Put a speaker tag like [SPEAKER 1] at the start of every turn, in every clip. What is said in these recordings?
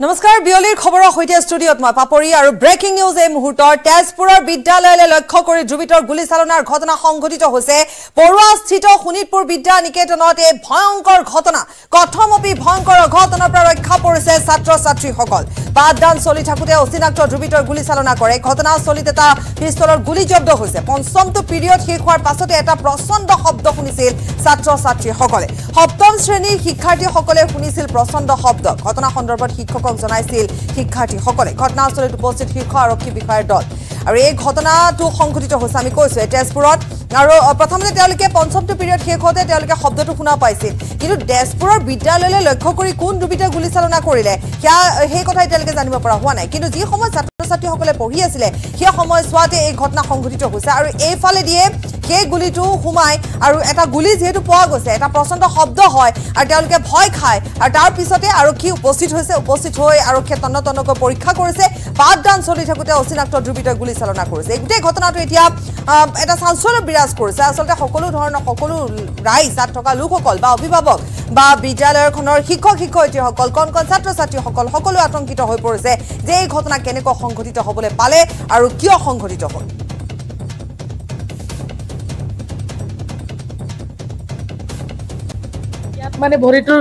[SPEAKER 1] নমস্কাৰ বিয়লিৰ খবৰৰ সৈতে ষ্টুডিঅ'ত মই পাপৰি আৰু ব্ৰেকিং নিউজ এই মুহূৰ্তৰ তেজপুৰৰ বিদ্যালয়লৈ লক্ষ্য কৰি ধ্ৰুৱিতৰ গুলীচালনাৰ ঘটনা সংঘটিত হৈছে। পৰুৱাস্থিত শোণিতপুৰ বিদ্যা নিকেতনত এই ভয়ংকৰ ঘটনা কথমপি ভয়ংকৰ অঘটনৰ পৰা ৰক্ষা পৰিছে ছাত্ৰ ছাত্ৰীসকল পাঠদান চলি থাকোঁতে অচিনাক্ত ধ্ৰুৱিতৰ গুলীচালনা কৰে। ঘটনাস্থলীত এটা পিষ্টলৰ গুলী জব্দ হৈছে। পঞ্চমটো পিৰিয়ড শেষ হোৱাৰ পাছতে এটা প্ৰচণ্ড শব্দ শুনিছিল ছাত্ৰ ছাত্ৰীসকলে সপ্তম শ্ৰেণীৰ শিক্ষাৰ্থীসকলে শুনিছিল প্ৰচণ্ড শব্দ। ঘটনা সন্দৰ্ভত শিক্ষকক জনাইছিল শিক্ষাৰ্থীসকলে। ঘটনাস্থলীত উপস্থিত শীৰ্ষ আৰক্ষী বিষয়াৰ দল। আৰু এই ঘটনাটো সংঘটিত হৈছে আমি কৈছোঁ তেজপুৰত। আৰু প্ৰথমতে তেওঁলোকে পঞ্চমটো পিৰিয়ড শেষ হওঁতে তেওঁলোকে শব্দটো শুনা পাইছিল। কিন্তু তেজপুৰৰ বিদ্যালয়লৈ লক্ষ্য কৰি কোন দুবিতে গুলীচালনা কৰিলে সেয়া সেই কথা এতিয়ালৈকে জানিব পৰা হোৱা নাই। কিন্তু যি সময়ত ছাত্ৰ ছাত্ৰীসকলে পঢ়ি আছিলে সেই সময়ছোৱাতে এই ঘটনা সংঘটিত হৈছে। আৰু এইফালে দিয়ে সেই গুলীটো সোমাই আৰু এটা গুলী যিহেতু পোৱা গৈছে এটা প্ৰচণ্ড শব্দ হয় আৰু তেওঁলোকে ভয় খায়। আৰু তাৰ পিছতে আৰক্ষী উপস্থিত হৈছে উপস্থিত হৈ আৰক্ষীয়ে তন্ন তন্নকৈ পৰীক্ষা কৰিছে। পাঠদান চলি থাকোঁতে অচিনাক্ত ধ্ৰুৱিতই গুলীচালনা কৰিছে। এই গোটেই ঘটনাটো এতিয়া এটা চাঞ্চল্য বিৰাজ কৰিছে। আচলতে সকলো ধৰণৰ সকলো ৰাইজ তাত থকা লোকসকল বা অভিভাৱক বা বিদ্যালয়খনৰ শিক্ষক শিক্ষয়িত্ৰীসকল কণ কণ ছাত্ৰ ছাত্ৰীসকল সকলো আতংকিত হৈ পৰিছে যে এই ঘটনা কেনেকৈ সংঘটিত হ'বলৈ পালে আৰু কিয় সংঘটিত হ'ল।
[SPEAKER 2] মানে ভৰিটোৰ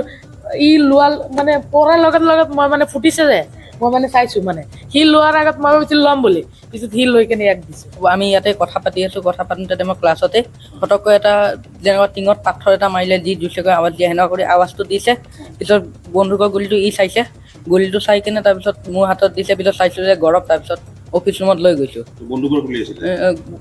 [SPEAKER 2] ই লোৱাৰ মানে পৰাৰ লগত লগত মই মানে ফুটিছে যে মই মানে চাইছো মানে। সি লোৱাৰ আগত মই ভাবিছিলো ল'ম বুলি পিছত সি লৈ কেনে ইয়াক দিছো।
[SPEAKER 3] আমি ইয়াতে কথা পাতি আছো কথা পাতোঁতে মই ক্লাছতে ফটককৈ এটা যেনেকুৱা টিঙত পাথৰ এটা মাৰিলে যি জোৰচেকৈ আৱাজ দিয়ে সেনেকুৱা কৰি আৱাজটো দিছে। পিছত বন্দুকৰ গুলিটো ই চাইছে। গুলিটো চাই কিনে তাৰপিছত মোৰ হাতত দিছে পিছত চাইছোঁ যে গৰম তাৰপিছত অফিচ ৰুমত লৈ গৈছোঁ।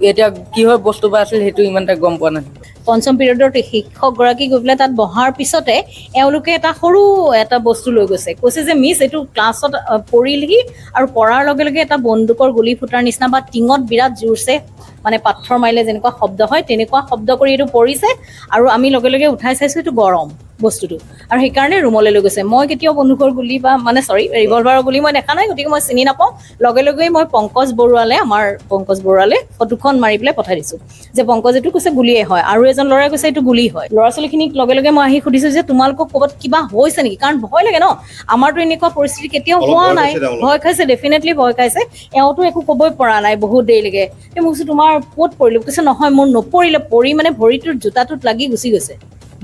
[SPEAKER 3] এতিয়া কি হয় বস্তু বা আছিল সেইটো ইমান এটা গম পোৱা নাই।
[SPEAKER 4] পঞ্চম পিৰিয়ডৰ শিক্ষকগৰাকী গৈ পেলাই তাত বহাৰ পিছতে এওঁলোকে এটা সৰু এটা বস্তু লৈ গৈছে। কৈছে যে মিছ এইটো ক্লাছত পৰিলহি আৰু পৰাৰ লগে লগে এটা বন্দুকৰ গুলি ফুটাৰ নিচিনা বা টিঙত বিৰাট জোৰছে। মানে পাথৰ মাৰিলে যেনেকুৱা শব্দ হয় তেনেকুৱা শব্দ কৰি এইটো পৰিছে আৰু আমি লগে লগে উঠাই চাইছোঁ এইটো গৰম বস্তুটো। আৰু সেইকাৰণে ৰুমলৈ লৈ গৈছে। মই কেতিয়াও বন্দুকৰ গুলি বা মানে চৰি ৰিভলভাৰৰ গুলি মই দেখা নাই গতিকে মই চিনি নাপাওঁ। লগে লগে মই পংকজ বৰুৱালে আমাৰ পংকজ বৰুৱালে ফটোখন মাৰি পেলাই পঠাই দিছোঁ। যে পংকজ এইটো কৈছে গুলিয়ে হয়। আৰু এজন ল'ৰাই কৈছে এইটো গুলি হয়। ল'ৰা ছোৱালীখিনিক লগে লগে মই আহি সুধিছোঁ যে তোমালোকক ক'ৰবাত কিবা হৈছে নেকি? কাৰণ ভয় লাগে ন? আমাৰতো এনেকুৱা পৰিস্থিতি কেতিয়াও হোৱা নাই। ভয় খাইছে ডেফিনেটলি ভয় খাইছে। এওঁতো একো ক'বই পৰা নাই বহুত দেৰিলৈকে। এই মোক কৈছোঁ তোমাৰ ক'ত পৰিলো কৈছে নহয় মোৰ নপৰিলে পৰি মানে ভৰিটোৰ জোতাটোত লাগি গুচি গৈছে।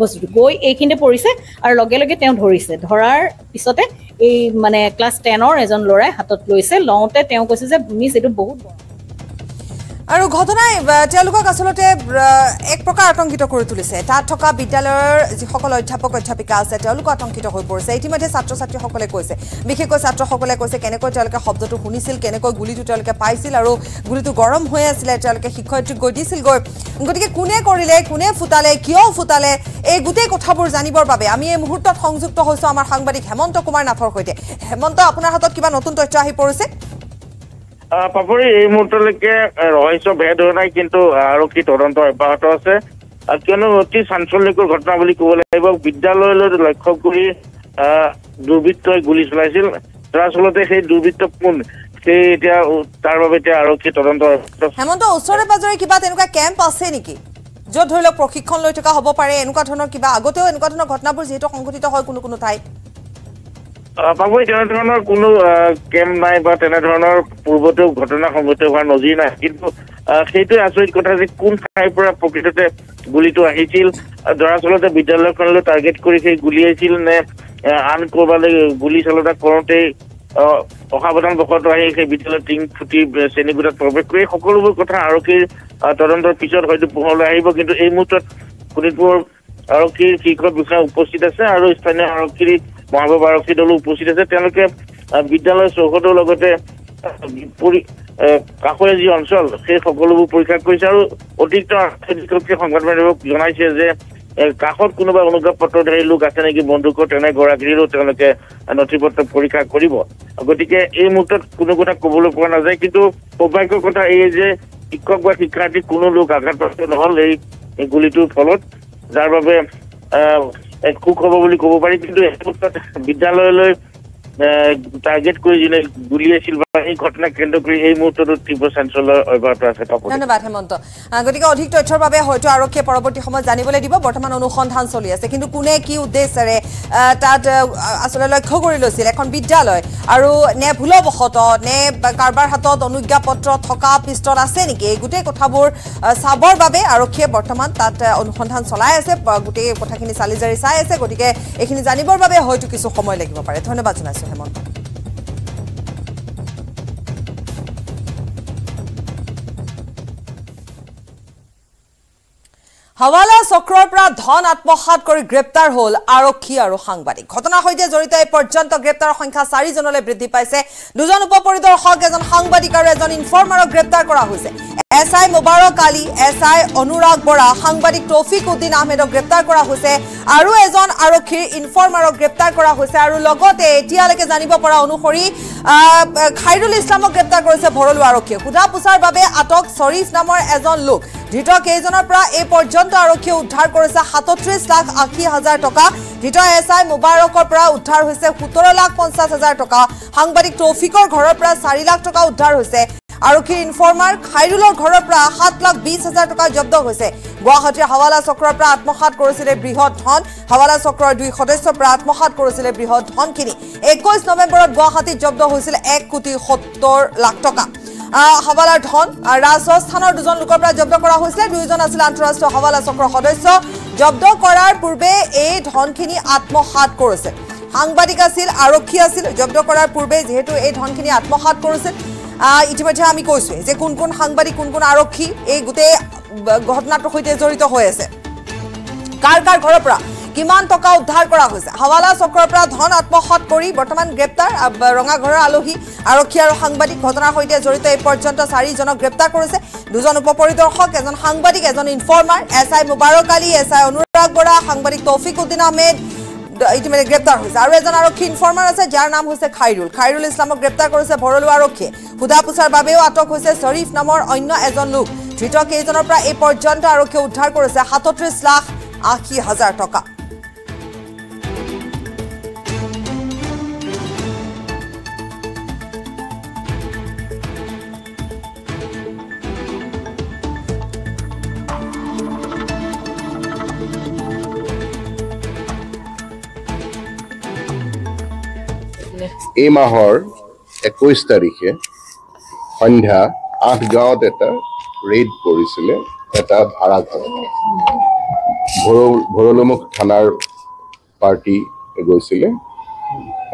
[SPEAKER 4] বস্তুটো গৈ এইখিনিতে পৰিছে আৰু লগে লগে তেওঁ ধৰিছে। ধৰাৰ পিছতে এই মানে ক্লাছ টেনৰ এজন ল'ৰাই হাতত লৈছে। লওঁতে তেওঁ কৈছে যে মিছ এইটো বহুত গৰম
[SPEAKER 1] আৰু ঘটনাই তেওঁলোকক আচলতে এক প্ৰকাৰ আতংকিত কৰি তুলিছে। তাত থকা বিদ্যালয়ৰ যিসকল অধ্যাপক অধ্যাপিকা আছে তেওঁলোকো আতংকিত হৈ পৰিছে। ইতিমধ্যে ছাত্ৰ ছাত্ৰীসকলে কৈছে বিশেষকৈ ছাত্ৰসকলে কৈছে কেনেকৈ তেওঁলোকে শব্দটো শুনিছিল কেনেকৈ গুলীটো তেওঁলোকে পাইছিল আৰু গুলীটো গৰম হৈ আছিলে তেওঁলোকে শিক্ষয়িত্ৰীক গৈ দিছিলগৈ। গতিকে কোনে কৰিলে কোনে ফুটালে কিয় ফুটালে এই গোটেই কথাবোৰ জানিবৰ বাবে আমি এই মুহূৰ্তত সংযুক্ত হৈছোঁ আমাৰ সাংবাদিক হেমন্ত কুমাৰ নাথৰ সৈতে। হেমন্ত আপোনাৰ হাতত কিবা নতুন তথ্য আহি পৰিছে?
[SPEAKER 5] পাপৰি এই মুহূৰ্তলৈকে ৰহস্য ভেদ হোৱা নাই কিন্তু আৰক্ষী তদন্ত অব্যাহত আছে। কিয়নো অতি চাঞ্চল্যকৰ ঘটনা বুলি ক'ব লাগিব। বিদ্যালয়লৈ লক্ষ্য কৰি দুৰ্বৃত্তই গুলী চলাইছিল। দৰাচলতে সেই দুৰ্বৃত্ত কোন? সেই এতিয়া তাৰ বাবে এতিয়া আৰক্ষী তদন্ত।
[SPEAKER 1] হেমন্ত ওচৰে পাজৰে কিবা তেনেকুৱা কেম্প আছে নেকি? য'ত ধৰি লওক প্ৰশিক্ষণ লৈ থকা হ'ব পাৰে এনেকুৱা ধৰণৰ কিবা আগতেও এনেকুৱা ধৰণৰ ঘটনাবোৰ যিহেতু সংঘটিত হয় কোনো কোনো ঠাইত।
[SPEAKER 5] পাপৰি তেনেধৰণৰ কোনো কেম্প নাই বা তেনেধৰণৰ পূৰ্বতেও ঘটনা সংঘটিত হোৱাৰ নজিৰ নাই। কিন্তু সেইটোৱে আচৰিত কথা যে কোন ঠাইৰ পৰা প্ৰকৃততে গুলীটো আহিছিল আহ, দৰাচলতে বিদ্যালয়খনলৈ টাৰ্গেট কৰি সেই গুলী আহিছিল নে আন ক'ৰবালৈ গুলী চালনা কৰোঁতেই আহ, অসাৱধানবশতঃ আহি সেই বিদ্যালয়ৰ টিং ফুটি আহ, শ্ৰেণীকোঠাত প্ৰৱেশ কৰি সকলোবোৰ কথা আৰক্ষীৰ তদন্তৰ পিছত হয়তো পোহৰলৈ আহিব। কিন্তু এই মুহূৰ্তত শোণিতপুৰ আৰক্ষীৰ শীৰ্ষ বিষয়া উপস্থিত আছে আৰু স্থানীয় আৰক্ষীৰ মহানগৰ আৰক্ষী দলো উপস্থিত আছে। তেওঁলোকে আহ, বিদ্যালয়ৰ চৌহদৰ লগতে কাষৰীয়া যি অঞ্চল সেই সকলোবোৰ পৰীক্ষা কৰিছে আৰু অতিৰিক্ত আৰক্ষী সংবাদ মাধ্যমক জনাইছে যে কাষত কোনোবা অনুজ্ঞা পত্ৰধাৰী লোক আছে নেকি বন্দুকৰ তেনে গৰাকীৰো তেওঁলোকে নথি পত্ৰ পৰীক্ষা কৰিব। গতিকে এই মুহূৰ্তত কোনো কথা ক'বলৈ পোৱা নাযায় কিন্তু সৌভাগ্যৰ কথা এই যে শিক্ষক বা শিক্ষাৰ্থী কোনো লোক আঘাতপ্ৰাপ্ত নহল এই গুলীটোৰ ফলত। যাৰ বাবে আহ, এক সুখবৰ বুলি ক'ব পাৰি কিন্তু বিদ্যালয়লৈ টাৰ্গেট কৰি যোনে গুলিয়াইছিল এই ঘটনাক কেন্দ্ৰ কৰি এই মুহূৰ্ততো তীব্ৰ চাঞ্চল্য অব্যাহত আছে
[SPEAKER 1] ধন্যবাদ হেমন্ত। গতিকে অধিক তথ্যৰ বাবে হয়তো আৰক্ষীয়ে পৰৱৰ্তী সময়ত জানিবলৈ দিব। বৰ্তমান অনুসন্ধান চলি আছে। কিন্তু কোনে কি তাত আহ, আচলতে লক্ষ্য কৰি লৈছিল এখন বিদ্যালয় আৰু নে ভুলবশত নে কাৰোবাৰ হাতত অনুজ্ঞাপত্ৰ থকা পিষ্টল আছে নেকি? এই গোটেই কথাবোৰ চাবৰ বাবে আৰক্ষীয়ে বৰ্তমান তাত অনুসন্ধান চলাই আছে। গোটেই কথাখিনি চালি জাৰি চাই আছে। গতিকে এইখিনি জানিবৰ বাবে হয়তো কিছু সময় লাগিব পাৰে। ধন্যবাদ জনাইছোঁ হেমন্ত। হাৱালা চক্ৰৰ পৰা ধন আত্মসাত কৰি গ্ৰেপ্তাৰ হ'ল আৰক্ষী আৰু সাংবাদিক। ঘটনাৰ সৈতে জড়িত এই পৰ্যন্ত গ্ৰেপ্তাৰৰ সংখ্যা চাৰিজনলৈ বৃদ্ধি পাইছে। দুজন উপ পৰিদৰ্শক এজন সাংবাদিক আৰু এজন ইনফৰ্মাৰক গ্ৰেপ্তাৰ কৰা হৈছে। S I Mobarak Ali S I Anurag Bora সাংবাদিক তৌফিক উদ্দিন আহমেদক গ্ৰেপ্তাৰ কৰা হৈছে আৰু এজন আৰক্ষীৰ ইনফৰ্মাৰক গ্ৰেপ্তাৰ কৰা হৈছে আৰু লগতে এতিয়ালৈকে জানিব পৰা অনুসৰি খাইৰুল ইছলামক গ্ৰেপ্তাৰ কৰিছে ভৰলু আৰক্ষীয়ে। সোধা পোছাৰ বাবে আটক শ্বৰীফ নামৰ এজন লোক। ধৃত কেইজনৰ পৰা এই পৰ্যন্ত আৰক্ষীয়ে উদ্ধাৰ কৰিছে সাতত্ৰিশ লাখ আশী হাজাৰ টকা। ধৃত এছ আই মুবাৰকৰ পৰা উদ্ধাৰ হৈছে সোতৰ লাখ পঞ্চাছ হাজাৰ টকা। সাংবাদিক তৌফিকৰ ঘৰৰ পৰা চাৰি লাখ টকা উদ্ধাৰ হৈছে। আৰক্ষীৰ ইনফৰ্মাৰ খাইৰুলৰ ঘৰৰ পৰা সাত লাখ বিছ হাজাৰ টকা জব্দ হৈছে। গুৱাহাটীৰ হাৱালা চক্ৰৰ পৰা আত্মসাত কৰিছিলে বৃহৎ ধন। হাৱালা চক্ৰৰ দুই সদস্যৰ পৰা আত্মসাত কৰিছিলে বৃহৎ ধনখিনি। একৈছ নৱেম্বৰত গুৱাহাটীত জব্দ হৈছিল এক কোটি সত্তৰ লাখ টকা। হাৱালাৰ ধন ৰাজস্থানৰ দুজন লোকৰ পৰা জব্দ কৰা হৈছিলে। দুয়োজন আছিল আন্তঃৰাষ্ট্ৰীয় হাৱালা চক্ৰৰ সদস্য। জব্দ কৰাৰ পূৰ্বে এই ধনখিনি আত্মসাত কৰিছিল। সাংবাদিক আছিল আৰক্ষী আছিল। জব্দ কৰাৰ পূৰ্বে যিহেতু এই ধনখিনি আত্মসাত কৰিছিল ইতিমধ্যে আমি কৈছোৱেই যে কোন কোন সাংবাদিক কোন কোন আৰক্ষী এই গোটেই ঘটনাটোৰ সৈতে জড়িত হৈ আছে। কাৰ কাৰ ঘৰৰ পৰা? কিমান টকা উদ্ধাৰ কৰা হৈছে? হাৱালা চক্ৰৰ পৰা ধন আত্মসাত কৰি বৰ্তমান গ্ৰেপ্তাৰ ৰঙাঘৰৰ আলহী আৰক্ষী আৰু সাংবাদিক ঘটনাৰ সৈতে জড়িত এই পৰ্যন্ত চাৰিজনক গ্ৰেপ্তাৰ কৰিছে। দুজন উপ পৰিদৰ্শক এজন সাংবাদিক এজন informer. S I Mubarak Ali S I Anurag Bora সাংবাদিক তৌফিক উদ্দিন আহমেদ ইতিমধ্যে গ্ৰেপ্তাৰ হৈছে। আৰু এজন আৰক্ষী ইনফৰ্মাৰ আছে যাৰ নাম হৈছে খাইৰুল। খাইৰুল ইছলামক গ্ৰেপ্তাৰ কৰিছে ভৰলু আৰক্ষীয়ে। সোধা পোছাৰ বাবেও আটক হৈছে শ্বৰীফ নামৰ অন্য এজন লোক। ধৃত কেইজনৰ পৰা এই পৰ্যন্ত আৰক্ষীয়ে উদ্ধাৰ কৰিছে সাতত্ৰিশ লাখ আশী হাজাৰ টকা।
[SPEAKER 6] এই মাহৰ একৈছ তাৰিখে সন্ধ্যা আঠ গাঁৱত এটা ৰেইড কৰিছিলে এটা ভাড়াঘৰত ভৰ ভৰলুমুখ থানাৰ পাৰ্টি গৈছিলে।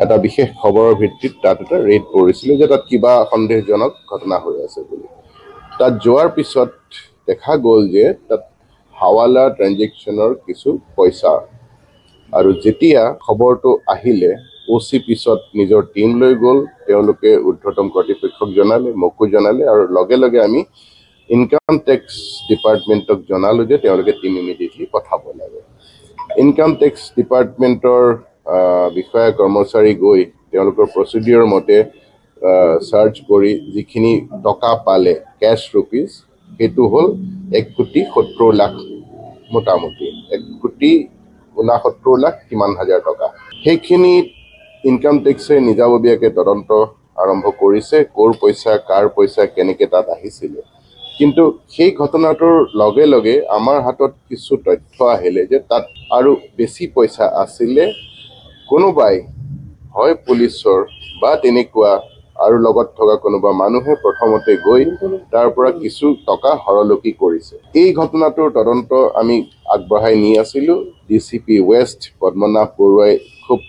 [SPEAKER 6] এটা বিশেষ খবৰৰ ভিত্তিত তাত এটা ৰেইড কৰিছিলে যে তাত কিবা সন্দেহজনক ঘটনা হৈ আছে বুলি। তাত যোৱাৰ পিছত দেখা গ'ল যে তাত হাৱালা ট্ৰেঞ্জেকশ্যনৰ কিছু পইচা। আৰু যেতিয়া খবৰটো আহিলে চি পিছত নিজৰ টীম লৈ গ'ল তেওঁলোকে ঊৰ্ধতম কৰ্তৃপক্ষক জনালে মোকো জনালে আৰু লগে লগে আমি ইনকাম টেক্স ডিপাৰ্টমেণ্টক জনালোঁ যে তেওঁলোকে টীম ইমিডিয়েটলি পঠাব লাগে। ইনকাম টেক্স ডিপাৰ্টমেণ্টৰ বিষয়া কৰ্মচাৰী গৈ তেওঁলোকৰ প্ৰচিডিঅ'ৰ মতে চাৰ্চ কৰি যিখিনি টকা পালে কেছ ৰুপিজ সেইটো হ'ল এক কোটি সত্তৰ লাখ মোটামুটি। এক কোটি ঊনসত্তৰ লাখ কিমান হাজাৰ টকা। সেইখিনি ইনকাম টেক্সে নিজাববীয়াকৈ তদন্ত আৰম্ভ কৰিছে ক'ৰ পইচা কাৰ পইচা কেনেকৈ তাত আহিছিলে। কিন্তু সেই ঘটনাটোৰ লগে লগে আমাৰ হাতত কিছু তথ্য আহিলে যে তাত আৰু বেছি পইচা আছিলে। কোনোবাই হয় পুলিচৰ বা তেনেকুৱা আৰু লগত থকা কোনোবা মানুহে প্ৰথমতে গৈ তাৰ পৰা কিছু টকা সৰলকি কৰিছে। এই ঘটনাটোৰ তদন্ত আমি আগবঢ়াই নি আছিলো। D C P west Padmanabh বৰুৱাই খুব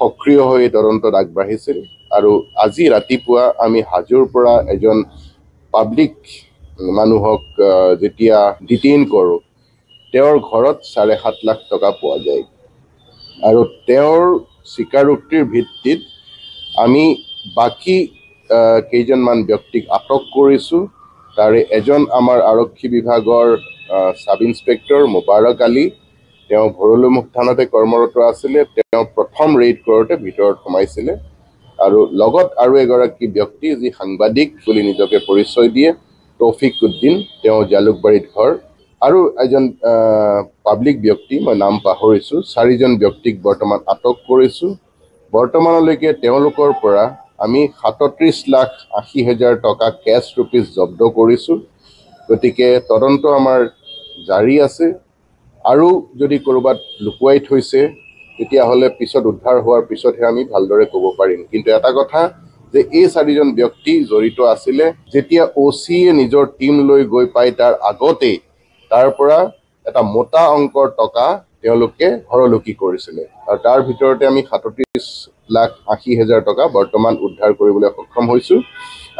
[SPEAKER 6] সক্ৰিয় হৈ তদন্তত আগবাঢ়িছিল। আৰু আজি ৰাতিপুৱা আমি হাজোৰ পৰা এজন পাব্লিক মানুহক যেতিয়া ডিটেইন কৰোঁ তেওঁৰ ঘৰত চাৰে সাত লাখ টকা পোৱা যায়। আৰু তেওঁৰ স্বীকাৰোক্তিৰ ভিত্তিত আমি বাকী কেইজনমান ব্যক্তিক আটক কৰিছোঁ। তাৰে এজন আমাৰ আৰক্ষী বিভাগৰ ছাব ইন্সপেক্টৰ মোবাৰক আলী তেওঁ ভৰলুমুখ থানাতে কৰ্মৰত আছিলে তেওঁ প্ৰথম ৰেইড কৰোঁতে ভিতৰত সোমাইছিলে আৰু লগত আৰু এগৰাকী ব্যক্তি যি সাংবাদিক বুলি নিজকে পৰিচয় দিয়ে তৌফিক উদ্দিন তেওঁ জালুকবাৰীত ঘৰ আৰু এজন পাব্লিক ব্যক্তি মই নাম পাহৰিছোঁ চাৰিজন ব্যক্তিক বৰ্তমান আটক কৰিছোঁ। বৰ্তমানলৈকে তেওঁলোকৰ পৰা আমি সাতত্ৰিছ লাখ আশী হাজাৰ টকা কেছ ৰুপিজ জব্দ কৰিছোঁ গতিকে তদন্ত আমাৰ জাৰি আছে। আৰু যদি ক'ৰবাত লুকুৱাই থৈছে তেতিয়াহ'লে পিছত উদ্ধাৰ হোৱাৰ পিছতহে আমি ভালদৰে ক'ব পাৰিম। কিন্তু এটা কথা যে এই চাৰিজন ব্যক্তি জড়িত আছিলে যেতিয়া অ' চিয়ে নিজৰ টীম লৈ গৈ পাই তাৰ আগতেই তাৰ পৰা এটা মোটা অংকৰ টকা তেওঁলোকে হৰলুকি কৰিছিলে। আৰু তাৰ ভিতৰতে আমি সাতত্ৰিছ লাখ আশী হাজাৰ টকা বৰ্তমান উদ্ধাৰ কৰিবলৈ সক্ষম হৈছোঁ।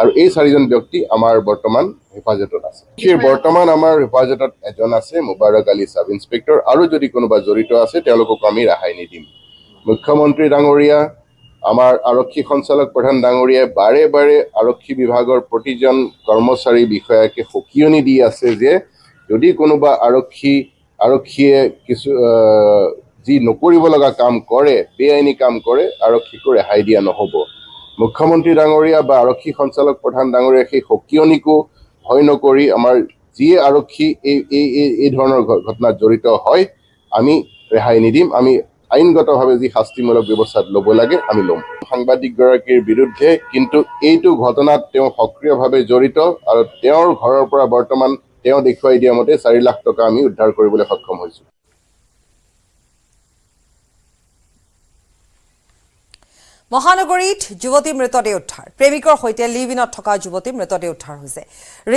[SPEAKER 6] আৰু এই চাৰিজন ব্যক্তি আমাৰ বৰ্তমান হেফাজতত আছে। সেই বৰ্তমান আমাৰ হেফাজতত এজন আছে মুবাৰক আলী ছাব ইন্সপেক্টৰ আৰু যদি কোনোবা জড়িত আছে তেওঁলোকক আমি ৰেহাই নিদিম। মুখ্যমন্ত্ৰী ডাঙৰীয়া আমাৰ আৰক্ষী সঞ্চালক প্ৰধান ডাঙৰীয়াই বাৰে বাৰে আৰক্ষী বিভাগৰ প্ৰতিজন কৰ্মচাৰী বিষয়াকে সকিয়নি দি আছে যে যদি কোনোবা আৰক্ষী আৰক্ষীয়ে কিছু যি নকৰিব লগা কাম কৰে বেআইনী কাম কৰে আৰক্ষীকো ৰেহাই দিয়া নহ'ব। মুখ্যমন্ত্ৰী ডাঙৰীয়া বা আৰক্ষী সঞ্চালক প্ৰধান ডাঙৰীয়া সেই সকিয়নিকো ভয় নকৰি আমাৰ যিয়ে আৰক্ষী এই এই এই- ধৰণৰ ঘটনাত জড়িত হয় আমি ৰেহাই নিদিম আমি আইনগতভাৱে যি শাস্তিমূলক ব্যৱস্থা ল'ব লাগে আমি ল'ম। সাংবাদিকগৰাকীৰ বিৰুদ্ধে কিন্তু এইটো ঘটনাত তেওঁ সক্ৰিয়ভাৱে জড়িত আৰু তেওঁৰ ঘৰৰ পৰা বৰ্তমান তেওঁ দেখুৱাই দিয়া মতে চাৰি লাখ টকা আমি উদ্ধাৰ কৰিবলৈ সক্ষম হৈছোঁ।
[SPEAKER 1] মহানগৰীত যুৱতী মৃতদেহ উদ্ধাৰ। প্ৰেমিকৰ সৈতে লিভ ইনত থকা যুৱতী মৃতদেহ উদ্ধাৰ হৈছে।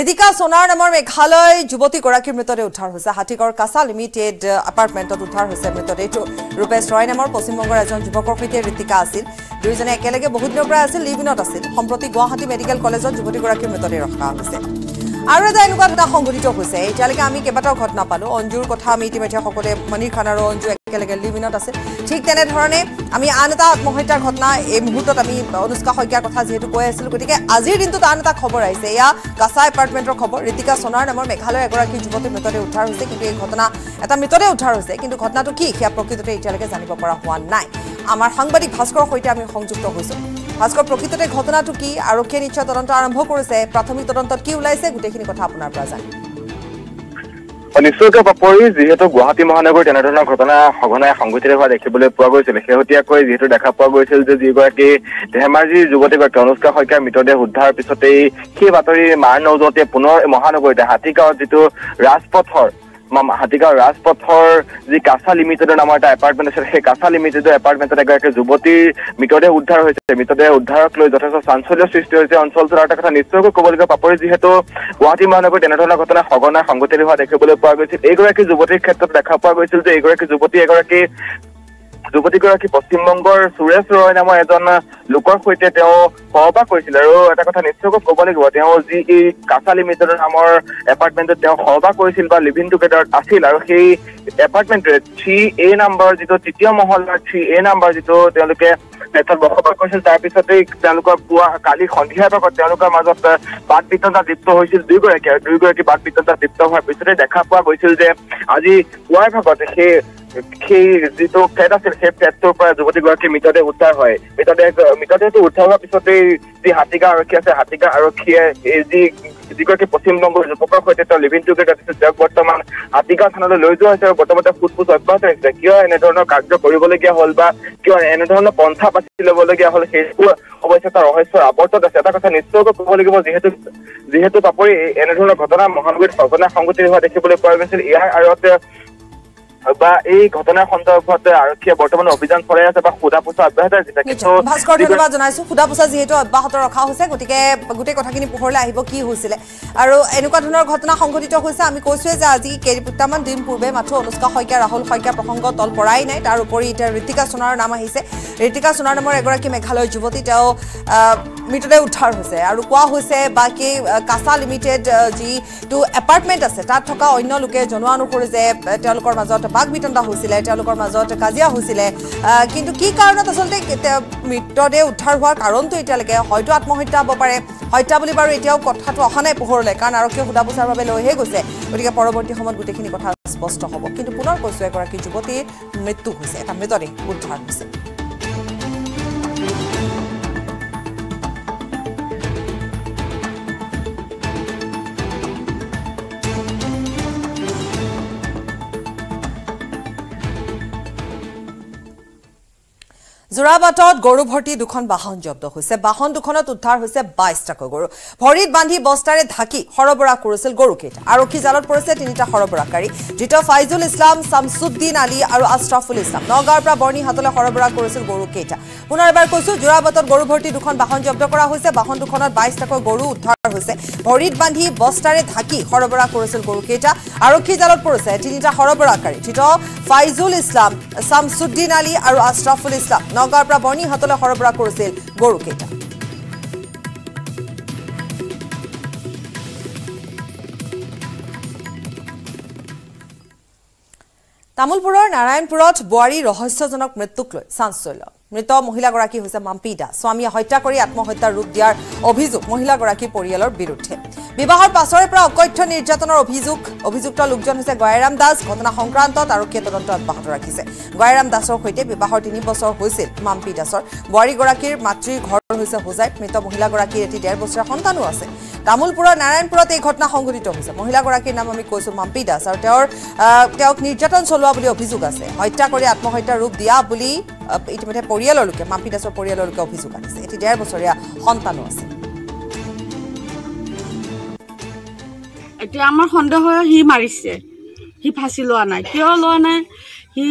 [SPEAKER 1] ঋতিকা সোণাৰ নামৰ মেঘালয় যুৱতীগৰাকীৰ মৃতদেহ উদ্ধাৰ হৈছে। হাতীগড় কাছা লিমিটেড এপাৰ্টমেণ্টত উদ্ধাৰ হৈছে মৃতদেহটো। ৰূপেশ ৰয় নামৰ পশ্চিমবংগৰ এজন যুৱকৰ সৈতে ঋতিকা আছিল। দুয়োজনে একেলগে বহুত দিনৰ পৰা আছিল লিভ ইনত আছিল। সম্প্ৰতি গুৱাহাটী মেডিকেল কলেজত যুৱতীগৰাকীৰ মৃতদেহ ৰখা হৈছে। আৰু এটা এনেকুৱা ঘটনা সংঘটিত হৈছে। এতিয়ালৈকে আমি কেইবাটাও ঘটনা পালো। অঞ্জুৰ কথা আমি ইতিমধ্যে সকলোৱে মণিৰ খান আৰু অঞ্জু একেলগে লিভিনত আছে। ঠিক তেনেধৰণে আমি আন এটা আত্মহত্যাৰ ঘটনা এই মুহূৰ্তত আমি অনুষ্কা শইকীয়াৰ কথা যিহেতু কৈ আছিলোঁ। গতিকে আজিৰ দিনটোত আন এটা খবৰ আহিছে। এয়া কাছা এপাৰ্টমেণ্টৰ খবৰ। ঋতিকা সোণাৰ নামৰ মেঘালয়ৰ এগৰাকী যুৱতীৰ মৃতদেহ উদ্ধাৰ হৈছে। কিন্তু এই ঘটনা এটা মৃতদেহ উদ্ধাৰ হৈছে। কিন্তু ঘটনাটো কি? সেয়া প্ৰকৃততে এতিয়ালৈকে জানিব পৰা হোৱা নাই। আমাৰ সাংবাদিক ভাস্কৰৰ সৈতে আমি সংযুক্ত হৈছোঁ। ভাস্কৰ প্ৰকৃততে ঘটনাটো কি আৰক্ষীয়ে নিশ্চয় তদন্ত আৰম্ভ কৰিছে প্ৰাথমিক তদন্তত কি ওলাইছে গোটেইখিনি কথা আপোনাৰ পৰা জানিম।
[SPEAKER 7] নিশ্চয়কৈ পাপৰি যিহেতু গুৱাহাটী মহানগৰীত তেনেধৰণৰ ঘটনা সঘনাই সংঘটিত হোৱা দেখিবলৈ পোৱা গৈছিল। শেহতীয়াকৈ যিহেতু দেখা পোৱা গৈছিল যে যিগৰাকী ধেমাজিৰ যুৱতীগৰাকী অনুষ্কা শইকীয়াৰ মৃতদেহ উদ্ধাৰৰ পিছতেই সেই বাতৰি মাৰ নৌজতে পুনৰ মহানগৰীতে হাতীগাঁৱত যিটো ৰাজপথৰ হাতীগাঁও ৰাজপথৰ যি কাছা লিমিটেডৰ নামৰ এটা এপাৰ্টমেণ্ট আছিল সেই কাছা লিমিটেডৰ এপাৰ্টমেণ্টত এগৰাকী যুৱতীৰ মৃতদেহ উদ্ধাৰ হৈছে। মৃতদেহ উদ্ধাৰক লৈ যথেষ্ট চাঞ্চল্যৰ সৃষ্টি হৈছে। অঞ্চলটোৰ আৰু এটা কথা নিশ্চয়কৈ ক'বলগীয়া পাপৰি যিহেতু গুৱাহাটী মহানগৰীত এনেধৰণৰ ঘটনা সঘনাই সংঘটিত হোৱা দেখিবলৈ পোৱা গৈছিল। এইগৰাকী যুৱতীৰ ক্ষেত্ৰত দেখা পোৱা গৈছিল যে এইগৰাকী যুৱতী এগৰাকী যুৱতীগৰাকী পশ্চিমবংগৰ সুৰেশ ৰয় নামৰ এজন লোকৰ সৈতে তেওঁ সহবাস কৰিছিল আৰু এটা কথা নিশ্চয়কৈ ক'ব লাগিব তেওঁ যি কাছা লিমিটেডৰ নামৰ এপাৰ্টমেণ্টত তেওঁ সহবাস কৰিছিল বা লিভিং টুগেডাৰত আছিল আৰু সেই এপাৰ্টমেণ্টটোৱে থ্ৰী এ নাম্বাৰ যিটো তৃতীয় মহলাৰ থ্ৰী এ নাম্বাৰ যিটো তেওঁলোকে ফ্লেটত বসবাস কৰিছিল তাৰপিছতেই তেওঁলোকৰ পুৱা কালি সন্ধিয়াৰ ভাগত তেওঁলোকৰ মাজত বাদ বিতণ্ডা লিপ্ত হৈছিল দুয়োগৰাকী আৰু দুয়োগৰাকী বাদ বিতণ্ডা লিপ্ত হোৱাৰ পিছতে দেখা পোৱা গৈছিল যে আজি পুৱাৰ ভাগত সেই সেই যিটো ফ্লেট আছিল সেই ফ্লেটটোৰ পৰা যুৱতীগৰাকীৰ মৃতদেহ উদ্ধাৰ হয়। মৃতদেহ মৃতদেহটো উদ্ধাৰ হোৱাৰ পিছতেই যি হাতীগাঁও আৰক্ষী আছে হাতীগাঁও আৰক্ষীয়ে যি যিগৰাকী পশ্চিমবংগৰ যুৱকৰ সৈতে তেওঁ লিভিং টুগেডাৰ দিছিল তেওঁক বৰ্তমান হাতীগাঁও থানালৈ লৈ যোৱা হৈছে আৰু বৰ্তমান তেওঁ সোধ পোছ অব্যাহত ৰাখিছে। কিয় এনেধৰণৰ কাৰ্য কৰিবলগীয়া হ'ল বা কিয় এনেধৰণৰ পন্থা বাছি ল'বলগীয়া হ'ল সেইবোৰ অৱশ্যে এটা ৰহস্যৰ আৱৰ্তত আছে। এটা কথা নিশ্চয়কৈ ক'ব লাগিব যিহেতু যিহেতু পাপৰি এনেধৰণৰ ঘটনা মহানগৰীত সঘনাই সংঘটিত হোৱা দেখিবলৈ পোৱা গৈছিল ইয়াৰ আঁৰত বা এই ঘটনাৰ সন্দৰ্ভত আৰক্ষীয়ে বৰ্তমান অভিযান চলাই আছে বা সোধা পোছা অব্যাহত ৰাখিছে কিন্তু
[SPEAKER 1] ভাস্কৰ ধন্যবাদ জনাইছো। সোধা পোছা যিহেতু অব্যাহত ৰখা হৈছে গতিকে গোটেই কথাখিনি পোহৰলৈ আহিব কি হৈছিলে। আৰু এনেকুৱা ধৰণৰ ঘটনা সংঘটিত হৈছে আমি কৈছোৱে যে আজি কেইটামান দিন পূৰ্বে মাথো অনুষ্কা শইকীয়া ৰাহুল শইকীয়া প্ৰসংগ তল পৰাই নাই। তাৰ উপৰি এতিয়া ঋতিকা সোণাৰ নাম আহিছে। ঋতিকা সোণাৰ নামৰ এগৰাকী মেঘালয়ৰ যুৱতী তেওঁ মৃতদেহ উদ্ধাৰ হৈছে। আৰু কোৱা হৈছে বা আহ, কাছা লিমিটেড যিটো এপাৰ্টমেণ্ট আছে তাত থকা অন্য লোকে জনোৱা অনুসৰি যে তেওঁলোকৰ মাজত বাক বিতণ্ডা হৈছিলে তেওঁলোকৰ মাজত কাজিয়া হৈছিলে। কিন্তু কি কাৰণত আচলতে মৃতদেহ উদ্ধাৰ হোৱাৰ কাৰণটো এতিয়ালৈকে হয়তো আত্মহত্যা হ'ব পাৰে হত্যা বুলি বাৰু এতিয়াও কথাটো অহা নাই পোহৰলৈ কাৰণ আৰক্ষীয়ে সোধা পোছাৰ বাবে লৈহে গৈছে। গতিকে পৰৱৰ্তী সময়ত গোটেইখিনি কথা স্পষ্ট হ'ব। কিন্তু পুনৰ কৈছোঁ এগৰাকী যুৱতীৰ মৃত্যু হৈছে এটা মৃতদেহ উদ্ধাৰ হৈছে। যোৰাবাটত গৰু ভৰ্তি দুখন বাহন জব্দ হৈছে। বাহন দুখনত উদ্ধাৰ হৈছে বাইশটাকৈ গৰু। ভৰিত বান্ধি বস্তাৰে ঢাকি সৰবৰাহ কৰিছিল গৰুকেইটা। আৰক্ষী জালত পৰিছে তিনিটা সৰবৰাহকাৰী। ধৃত ফাইজুল ইছলাম শামছুদ্দিন আলী আৰু আশ্ৰাফুল ইছলাম। নগাঁৱৰ পৰা বৰ্ণিহাটলৈ সৰবৰাহ কৰিছিল গৰুকেইটা। পুনৰ এবাৰ কৈছো যোৰাবাটত গৰু ভৰ্তি দুখন বাহন জব্দ কৰা হৈছে। বাহন দুখনত বাইশটাকৈ গৰু উদ্ধাৰ হৈছে। ভৰিত বান্ধি বস্তাৰে ঢাকি সৰবৰাহ কৰিছিল গৰুকেইটা। আৰক্ষী জালত পৰিছে তিনিটা সৰবৰাহকাৰী। ধৃত ফাইজুল ইছলাম শামছুদ্দিন আলী আৰু আশ্ৰাফুল ইছলাম। নগাঁৱৰ পৰা বৰ্ণিহাটলৈ সৰবৰাহ কৰিছিল গৰুকেইটা। তামোলপুৰৰ নাৰায়ণপুৰত বোৱাৰী ৰহস্যজনক মৃত্যুক লৈ চাঞ্চল্য। মৃত মহিলাগৰাকী হৈছে মাম্পি দাস স্বামীয়ে হত্যা কৰি আত্মহত্যাৰ ৰূপ দিয়াৰ অভিযোগ মহিলাগৰাকীৰ পৰিয়ালৰ বিৰুদ্ধে। বিবাহৰ পাছৰে পৰা অকথ্য নিৰ্যাতনৰ অভিযোগ। অভিযুক্ত লোকজন হৈছে গয়াৰাম দাস। ঘটনা সংক্ৰান্তত আৰক্ষীয়ে তদন্ত অব্যাহত ৰাখিছে। গয়াৰাম দাসৰ সৈতে বিবাহৰ তিনি বছৰ হৈছিল মাম্পি দাসৰ। বোৱাৰীগৰাকীৰ মাতৃৰ ঘৰ হৈছে হোজাই মৃত মহিলাগৰাকীৰ এটি ডেৰ বছৰীয়া সন্তানো আছে। তামোলপুৰৰ নাৰায়ণপুৰত এই ঘটনা সংঘটিত হৈছে। মহিলাগৰাকীৰ নাম আমি কৈছো মাম্পি দাস আৰু তেওঁৰ তেওঁক নিৰ্যাতন চলোৱা বুলি অভিযোগ আছে। হত্যা কৰি আত্মহত্যাৰ ৰূপ দিয়া বুলি ইতিমধ্যে পৰিয়ালৰ লোকে মাম্পি দাসৰ পৰিয়ালৰ লোকে অভিযোগ আনিছে। এটি ডেৰ বছৰীয়া সন্তানো আছে।
[SPEAKER 8] এতিয়া আমাৰ সন্দেহ হয় সি মাৰিছে। সি ফাঁচি লোৱা নাই। কিয় লোৱা নাই? সি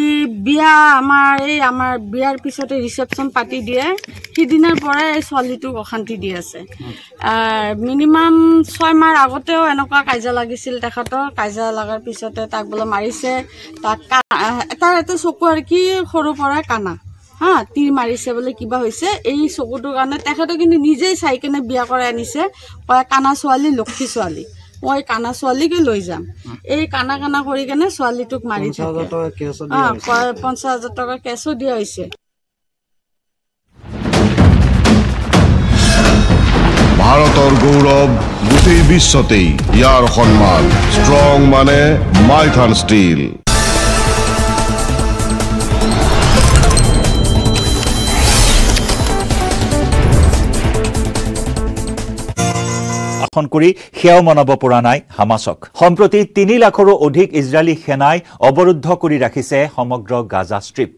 [SPEAKER 8] বিয়া আমাৰ এই আমাৰ বিয়াৰ পিছতে ৰিচেপশ্যন পাতি দিয়ে। সিদিনাৰ পৰাই এই ছোৱালীটোক অশান্তি দি আছে। মিনিমাম ছয় মাহ আগতেও এনেকুৱা কাজিয়া লাগিছিল তেখেতৰ। কাজিয়া লগাৰ পিছতে তাক বোলে মাৰিছে। তাক তাৰ এটা চকু আৰু কি সৰুৰ পৰাই কানা। হা তীৰ মাৰিছে বোলে কিবা হৈছে। এই চকুটোৰ কাৰণে তেখেতে কিন্তু নিজেই চাই কেনে বিয়া কৰাই আনিছে। কয় কানা ছোৱালী লক্ষী ছোৱালী। মই কানা ছোৱালীকে লৈ যাম। এই কানা কানা কৰি কেনে ছোৱালীটোক মাৰি থাকে। অ, কয় পঞ্চাছ হাজাৰ টকা কেছো দিয়া হৈছে।
[SPEAKER 9] ভাৰতৰ গৌৰৱ গোটেই বিশ্বতেই। ইয়াৰ সন্মান ষ্ট্ৰং মানে মাইথান ষ্টীল
[SPEAKER 10] শাসন কৰি সেয়াও মনাব পৰা নাই হামাছক। সম্প্ৰতি তিনি লাখৰো অধিক ইজৰাইলী সেনাই অৱৰুদ্ধ কৰি ৰাখিছে সমগ্ৰ গাজা ষ্ট্ৰীপ।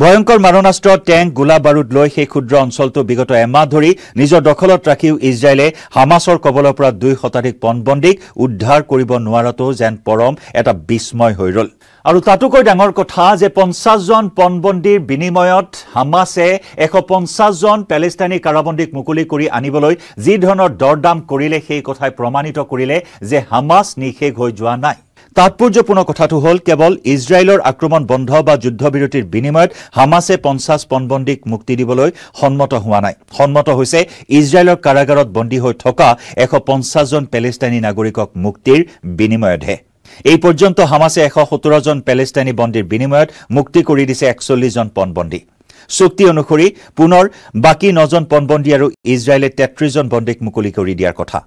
[SPEAKER 10] ভয়ংকৰ মাৰণাস্ত্ৰ টেংক গোলা বাৰুদ লৈ সেই ক্ষুদ্ৰ অঞ্চলটো বিগত এমাহ ধৰি নিজৰ দখলত ৰাখিও ইজৰাইলে হামাছৰ কবলৰ পৰা দুই শতাধিক পণবন্দীক উদ্ধাৰ কৰিব নোৱাৰাটো যেন পৰম এটা বিস্ময় হৈ ৰল। আৰু তাতোকৈ ডাঙৰ কথা যে পঞ্চাছজন পণবন্দীৰ বিনিময়ত হামাছে এশ পঞ্চাছজন পেলেষ্টাইনী কাৰাবন্দীক মুকলি কৰি আনিবলৈ যি ধৰণৰ দৰদাম কৰিলে সেই কথাই প্ৰমাণিত কৰিলে যে হামাছ নিশেষ হৈ যোৱা নাই। তাৎপৰ্যপূৰ্ণ কথাটো হ'ল কেৱল ইজৰাইলৰ আক্ৰমণ বন্ধ বা যুদ্ধবিৰতিৰ বিনিময়ত হামাছে পঞ্চাছ পণবন্দীক মুক্তি দিবলৈ সন্মত হোৱা নাই। সন্মত হৈছে ইজৰাইলৰ কাৰাগাৰত বন্দী হৈ থকা এশ পঞ্চাছজন পেলেষ্টাইনী নাগৰিকক মুক্তিৰ বিনিময়তহে। এই পৰ্যন্ত হামাছে এশ সোতৰজন পেলেষ্টাইনী বন্দীৰ বিনিময়ত মুক্তি কৰি দিছে একচল্লিছজন পণবন্দী। চুক্তি অনুসৰি পুনৰ বাকী নজন পণবন্দী আৰু ইজৰাইলে তেত্ৰিছজন বন্দীক মুকলি কৰি দিয়াৰ কথা।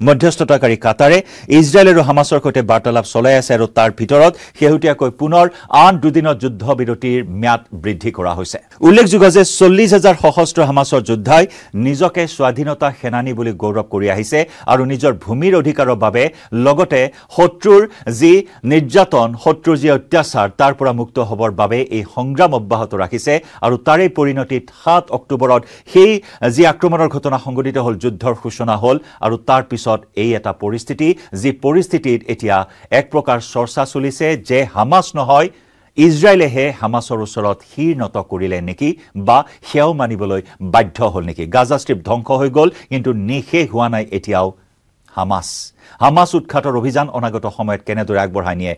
[SPEAKER 10] মধ্যস্থতাকাৰী কাটাৰে ইজৰাইল আৰু হামাছৰ সৈতে বাৰ্তালাপ চলাই আছে আৰু তাৰ ভিতৰত শেহতীয়াকৈ পুনৰ আন দুদিনৰ যুদ্ধবিৰতিৰ ম্যাদ বৃদ্ধি কৰা হৈছে। উল্লেখযোগ্য যে চল্লিছ হাজাৰ সশস্ত্ৰ হামাছৰ যোদ্ধাই নিজকে স্বাধীনতা সেনানী বুলি গৌৰৱ কৰি আহিছে আৰু নিজৰ ভূমিৰ অধিকাৰৰ বাবে লগতে শত্ৰুৰ যি নিৰ্যাতন শত্ৰুৰ যি অত্যাচাৰ তাৰ পৰা মুক্ত হ'বৰ বাবে এই সংগ্ৰাম অব্যাহত ৰাখিছে আৰু তাৰে পৰিণতিত সাত অক্টোবৰত সেই যি আক্ৰমণৰ ঘটনা সংঘটিত হ'ল যুদ্ধৰ সূচনা হ'ল আৰু তাৰ পিছত এই এটা পৰিস্থিতি যি পৰিস্থিতিত এতিয়া এক প্ৰকাৰ চৰ্চা চলিছে যে হামাছ নহয় ইজৰাইলেহে হামাছৰ ওচৰত শিৰ নত কৰিলে নেকি বা সেয়াও মানিবলৈ বাধ্য হ'ল নেকি? গাজা ষ্ট্ৰীপ ধ্বংস হৈ গ'ল কিন্তু নিশেষ হোৱা নাই এতিয়াও হামাছ। হামাছ উৎখাতৰ অভিযান অনাগত সময়ত কেনেদৰে আগবঢ়াই নিয়ে?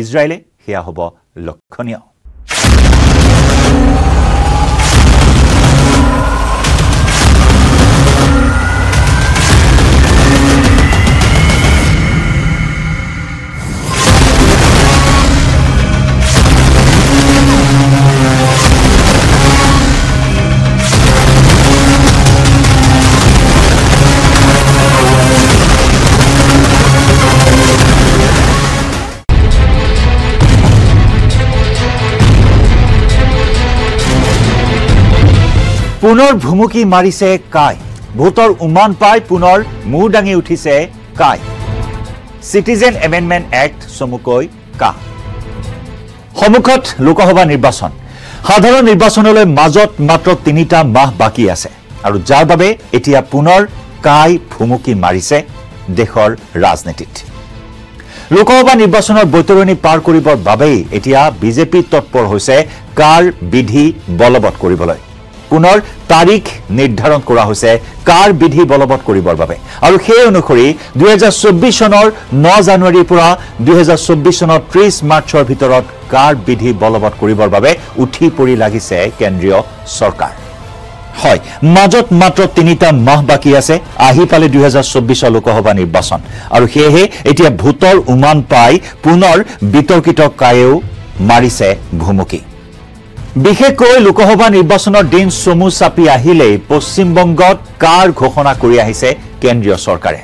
[SPEAKER 10] ইজৰাইলে সেয়া হ'ব লক্ষণীয়। পুনৰ ভুমুকি মাৰিছে কাই। ভোটৰ উমান পাই পুনৰ মূৰ দাঙি উঠিছে কাই। চিটিজেন এমেণ্ডমেণ্ট এক্ট চমুকৈ কা সন্মুখত লোকসভা নিৰ্বাচন। সাধাৰণ নিৰ্বাচনলৈ মাজত মাত্ৰ তিনিটা মাহ বাকী আছে। আৰু যাৰ বাবে এতিয়া পুনৰ কাই ভুমুকি মাৰিছে দেশৰ ৰাজনীতিত। লোকসভা নিৰ্বাচনৰ বৈতৰণি পাৰ কৰিবৰ বাবেই এতিয়া বিজেপি তৎপৰ হৈছে কাৰ বিধি বলবৎ কৰিবলৈ। পুনৰ তাৰিখ নিৰ্ধাৰণ কৰা হৈছে কাৰ বিধি বলবৎ কৰিবৰ বাবে। আৰু সেই অনুসৰি দুহেজাৰ চৌব্বিছ চনৰ ন জানুৱাৰীৰ পৰা দুহেজাৰ চৌব্বিছ চনৰ ত্ৰিছ মাৰ্চৰ ভিতৰত কাৰ বিধি বলবৎ কৰিবৰ বাবে উঠি পৰি লাগিছে কেন্দ্ৰীয় চৰকাৰ। হয় মাজত মাত্ৰ তিনিটা মাহ বাকী আছে আহি পালে দুহেজাৰ চৌব্বিছৰ লোকসভা নিৰ্বাচন। আৰু সেয়েহে এতিয়া ভোটৰ উমান পাই পুনৰ বিতৰ্কিত কায়েও মাৰিছে ভুমুকি। বিশেষকৈ লোকসভা নিৰ্বাচনৰ দিন চমু চাপি আহিলেই পশ্চিমবংগত কাৰ ঘোষণা কৰি আহিছে কেন্দ্ৰীয় চৰকাৰে?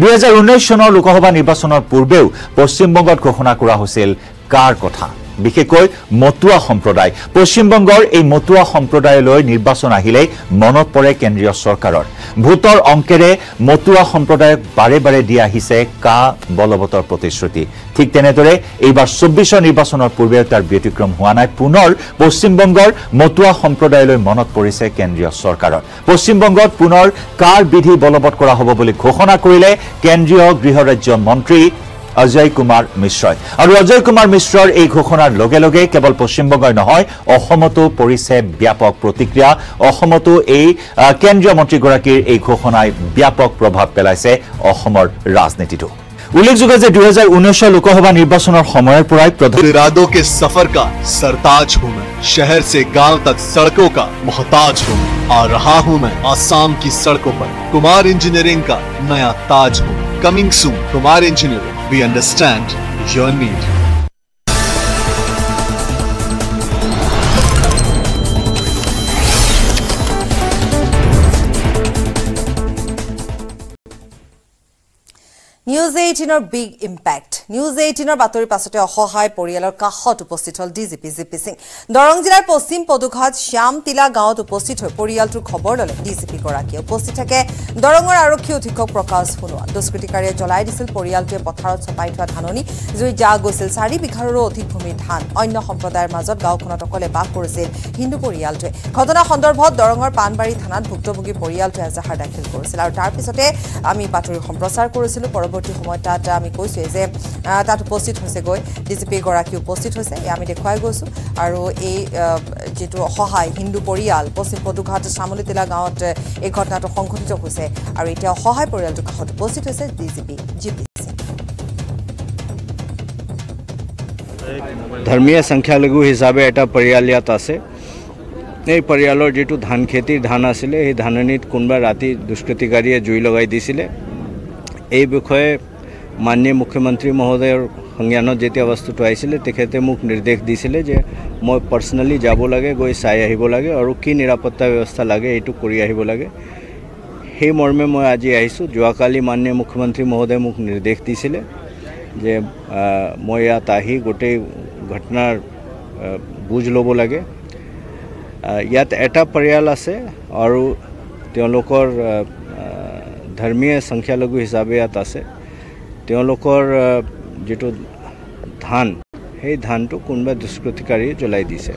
[SPEAKER 10] দুহেজাৰ ঊনৈছ চনৰ লোকসভা নিৰ্বাচনৰ পূৰ্বেও পশ্চিমবংগত ঘোষণা কৰা হৈছিল কাৰ কথা। বিশেষকৈ মতুৱা সম্প্ৰদায়। পশ্চিমবংগৰ এই মতুৱা সম্প্ৰদায়লৈ নিৰ্বাচন আহিলেই মনত পৰে কেন্দ্ৰীয় চৰকাৰৰ। ভোটৰ অংকেৰে মতুৱা সম্প্ৰদায়ক বাৰে বাৰে দি আহিছে কা বলবতৰ প্ৰতিশ্ৰুতি। ঠিক তেনেদৰে এইবাৰ চৌব্বিছৰ নিৰ্বাচনৰ পূৰ্বে তাৰ ব্যতিক্ৰম হোৱা নাই। পুনৰ পশ্চিমবংগৰ মতুৱা সম্প্ৰদায়লৈ মনত পৰিছে কেন্দ্ৰীয় চৰকাৰৰ। পশ্চিমবংগত পুনৰ কাৰ বিধি বলবৎ কৰা হ'ব বুলি ঘোষণা কৰিলে কেন্দ্ৰীয় গৃহ ৰাজ্য মন্ত্ৰী অজয় কুমাৰ মিশ্ৰই আৰু অজয় কুমাৰ মিশ্ৰৰ এই ঘোষণাৰ লগে লগে কেৱল পশ্চিমবংগই নহয় অসমতো পৰিছে ব্যাপক প্ৰতিক্ৰিয়া অসমতো এই আহ, কেন্দ্ৰীয় মন্ত্ৰীগৰাকীৰ এই ঘোষণাই ব্যাপক প্ৰভাৱ পেলাইছে অসমৰ ৰাজনীতিতো উল্লেখযোগ্য যে দুহেজাৰ ঊনৈছৰ লোকসভা নিৰ্বাচনৰ সময়ৰ পৰাই প্ৰধান
[SPEAKER 11] इरादों के सफर का सरताज हूँ मैं शहर से गांव तक सड़कों का मोहताज हूँ मैं आ रहा हूँ मैं आसाम की सड़कों पर कुमार इंजीनियरिंग का नया ताज हूँ coming soon Kumar engineering we understand your need.
[SPEAKER 1] News এইটিনৰ big impact news এইটিনৰ বাতৰিৰ পাছতে অসহায় পৰিয়ালৰ কাষত উপস্থিত হ'ল DGP G P Singh Darrang জিলাৰ পশ্চিম পদুঘাট শ্যামতিলা গাঁৱত উপস্থিত হৈ পৰিয়ালটোৰ খবৰ ল'লে ডিজিপিগৰাকীয়ে উপস্থিত থাকে দৰঙৰ আৰক্ষী অধীক্ষক প্ৰকাশ সোণোৱাল। দুষ্কৃতিকাৰীয়ে জ্বলাই দিছিল পৰিয়ালটোৱে পথাৰত চপাই থোৱা ধাননি জুইত জাহ গৈছিল চাৰি বিঘাৰৰো অধিক ভূমিৰ ধান। অন্য সম্প্ৰদায়ৰ মাজত গাঁওখনত অকলে বাস কৰিছিল হিন্দু পৰিয়ালটোৱে। ঘটনা সন্দৰ্ভত দৰঙৰ পাণবাৰী থানাত ভুক্তভোগী পৰিয়ালটোৱে এজাহাৰ দাখিল কৰিছিল আৰু তাৰ পিছতে আমি বাতৰি সম্প্ৰচাৰ কৰিছিলোঁ। পৰৱৰ্তী সময়ত তাত আমি কৈছোঁৱে যে তাত উপস্থিত হৈছেগৈ ডি জি পিগৰাকী উপস্থিত হৈছে এয়া আমি দেখুৱাই গৈছোঁ। আৰু এই যিটো অসহায় হিন্দু পৰিয়াল পশ্চিম পদুঘাট চামলিতিলা গাঁৱত এই ঘটনাটো সংঘটিত হৈছে। আৰু এতিয়া অসহায় পৰিয়ালটোৰ কাষত উপস্থিত হৈছে D G P G P
[SPEAKER 12] ধৰ্মীয় সংখ্যালঘু হিচাপে এটা পৰিয়াল ইয়াত আছে। এই পৰিয়ালৰ যিটো ধান খেতিৰ ধান আছিলে সেই ধাননিত কোনোবা ৰাতি দুষ্কৃতিকাৰীয়ে জুই লগাই দিছিলে। এই বিষয়ে মাননীয় মুখ্যমন্ত্ৰী মহোদয়ৰ সংজ্ঞানত যেতিয়া বস্তুটো আহিছিলে তেখেতে মোক নিৰ্দেশ দিছিলে যে মই পাৰ্চনেলি যাব লাগে গৈ চাই আহিব লাগে আৰু কি নিৰাপত্তা ব্যৱস্থা লাগে এইটো কৰি আহিব লাগে। সেই মৰ্মে মই আজি আহিছোঁ। যোৱাকালি মাননীয় মুখ্যমন্ত্ৰী মহোদয়ে মোক নিৰ্দেশ দিছিলে যে মই ইয়াত আহি গোটেই ঘটনাৰ বুজ ল'ব লাগে। ইয়াত এটা পৰিয়াল আছে আৰু তেওঁলোকৰ ধৰ্মীয় সংখ্যালঘু হিচাপে ইয়াত আছে। তেওঁলোকৰ যিটো ধান সেই ধানটো কোনোবা দুষ্কৃতিকাৰীয়ে জ্বলাই দিছে।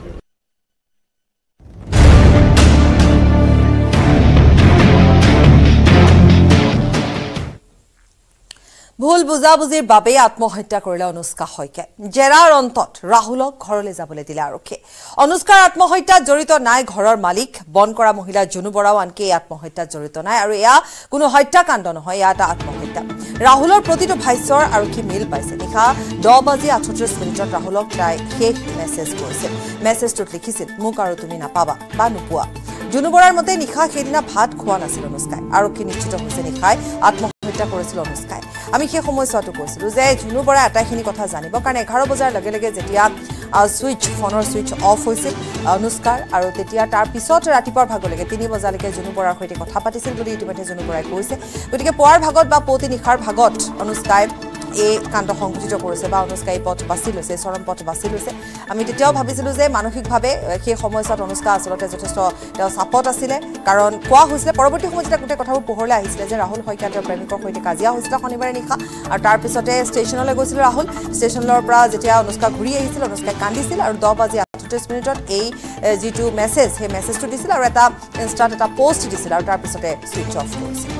[SPEAKER 1] ভুল বুজাবুজিৰ বাবেই আত্মহত্যা কৰিলে অনুষ্কা শইকীয়াই জেৰাৰ অন্তত ৰাহুলক ঘৰলৈ যাবলৈ দিলে আৰক্ষীয়ে। অনুষ্কাৰ আত্মহত্যাত জড়িত নাই ঘৰৰ মালিক বন কৰা মহিলা জুনু বৰাও আনকি এই আত্মহত্যাত জড়িত নাই আৰু এয়া কোনো হত্যাকাণ্ড নহয় এয়া এটা আত্মহত্যা। ৰাহুলৰ প্ৰতিটো ভাষ্যৰ আৰক্ষী মিল পাইছে। নিশা দহ বাজি আঠত্ৰিছ মিনিটত ৰাহুলক তাই শেষ মেছেজ কৰিছিল মেছেজটোত লিখিছিল মোক আৰু তুমি নাপাবা বা নোপোৱা। জুনু বৰাৰ মতে নিশা সেইদিনা ভাত খোৱা নাছিল অনুষ্কাই। আৰক্ষী নিশ্চিত হৈছে নিশাই আত্মহত্যা কৰিছিল অনুষ্কাই আমি সেই সময়ছোৱাতো কৈছিলোঁ যে জুনু বৰাই আটাইখিনি কথা জানিব কাৰণ এঘাৰ বজাৰ লগে লগে যেতিয়া ছুইচ ফোনৰ ছুইচ অফ হৈছিল অনুষ্কাৰ আৰু তেতিয়া তাৰ পিছত ৰাতিপুৱাৰ ভাগলৈকে তিনি বজালৈকে জুনু বৰাৰ সৈতে কথা পাতিছিল বুলি ইতিমধ্যে জুনু বৰাই কৈছে। গতিকে পুৱাৰ ভাগত বা পুৱতি নিশাৰ ভাগত অনুষ্কাই এই কাণ্ড সংঘটিত কৰিছে বা অনুষ্কা এই পথ বাছি লৈছে এই চৰম পথ বাছি লৈছে আমি তেতিয়াও ভাবিছিলোঁ যে মানসিকভাৱে সেই সময়ছোৱাত অনুষ্কা আচলতে যথেষ্ট তেওঁ চাপত আছিলে। কাৰণ কোৱা হৈছিলে পৰৱৰ্তী সময়ত যেতিয়া গোটেই কথাবোৰ পোহৰলৈ আহিছিলে যে ৰাহুল শইকীয়া তেওঁৰ প্ৰেমিকৰ সৈতে কাজিয়া হৈছিলে শনিবাৰে নিশা। আৰু তাৰপিছতে ষ্টেচনলৈ গৈছিল ৰাহুল। ষ্টেচনৰ পৰা যেতিয়া অনুষ্কা ঘূৰি আহিছিল অনুষ্কাই কান্দিছিল আৰু দহ বাজি পঁয়ত্ৰিছ মিনিটত এই যিটো মেছেজ সেই মেছেজটো দিছিল আৰু এটা ইনষ্টাত এটা পোষ্ট দিছিল আৰু তাৰপিছতে ছুইচ অফ কৰিছিল।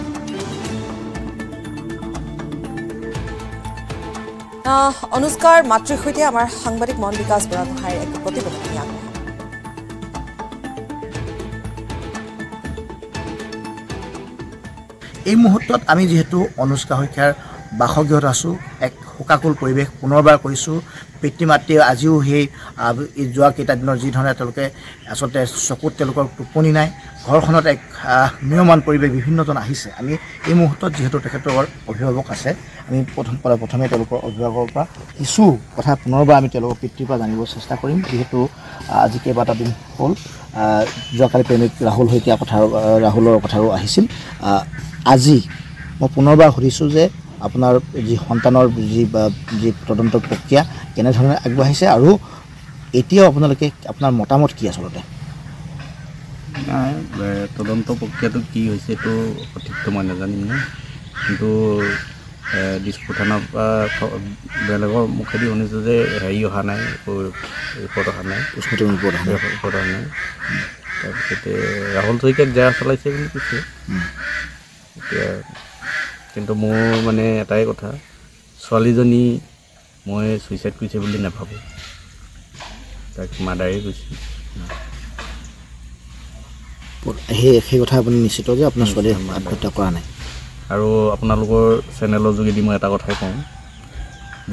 [SPEAKER 1] অনুষ্কাৰ মাতৃৰ সৈতে আমাৰ সাংবাদিক মন বিকাশ বুঢ়াগোহাঁইৰ এক প্ৰতিবেদন
[SPEAKER 13] এই মুহূৰ্তত আমি যিহেতু অনুষ্কা শইকীয়াৰ বাসগৃহত আছোঁ এক শোকাকুল পৰিৱেশ পুনৰবাৰ কৈছোঁ পিতৃ মাতৃয়ে আজিও সেই যোৱা কেইটা দিনৰ যি ধৰণে তেওঁলোকে আচলতে চকুত তেওঁলোকৰ টোপনি নাই ঘৰখনত এক নিয়মান পৰিৱেশ বিভিন্নজন আহিছে। আমি এই মুহূৰ্তত যিহেতু তেখেতৰ অভিভাৱক আছে আমি প্ৰথম প্ৰথমে তেওঁলোকৰ অভিভাৱকৰ পৰা কিছু কথা পুনৰবাৰ আমি তেওঁলোকৰ পিতৃৰ পৰা জানিব চেষ্টা কৰিম। যিহেতু আজি কেইবাটা দিন হ'ল যোৱাকালি প্ৰেমিক ৰাহুল শইকীয়া কথা ৰাহুলৰ কথাও আহিছিল। আহ, আজি মই পুনৰবাৰ সুধিছোঁ যে আপোনাৰ যি সন্তানৰ যি বা যি তদন্ত প্ৰক্ৰিয়া কেনেধৰণে আগবাঢ়িছে আৰু এতিয়াও আপোনালোকে আপোনাৰ মতামত কি আচলতে?
[SPEAKER 14] নাই তদন্ত প্ৰক্ৰিয়াটো কি হৈছে এইটো সঠিকটো মই নাজানিম ন কিন্তু দিছপুৰ থানাৰ পৰা বেলেগৰ মুখেদি শুনিছোঁ যে হেৰি অহা নাই ৰিপৰ্ট অহা নাই।
[SPEAKER 13] ৰিপৰ্ট অহা নাই।
[SPEAKER 14] তাৰপিছতে ৰাহুল শইকীয়াক জেৰা চলাইছে বুলি কৈছে। এতিয়া কিন্তু মোৰ মানে এটাই কথা ছোৱালীজনী মই ছুইচাইড কৰিছে বুলি নাভাবোঁ। তাক মাৰ্ডাৰেই কৰিছে।
[SPEAKER 13] সেই সেই কথা আপুনি নিশ্চিত যে আপোনাৰ ছোৱালীয়ে আত্মহত্যা কৰা নাই?
[SPEAKER 14] আৰু আপোনালোকৰ চেনেলৰ যোগেদি মই এটা কথাই কওঁ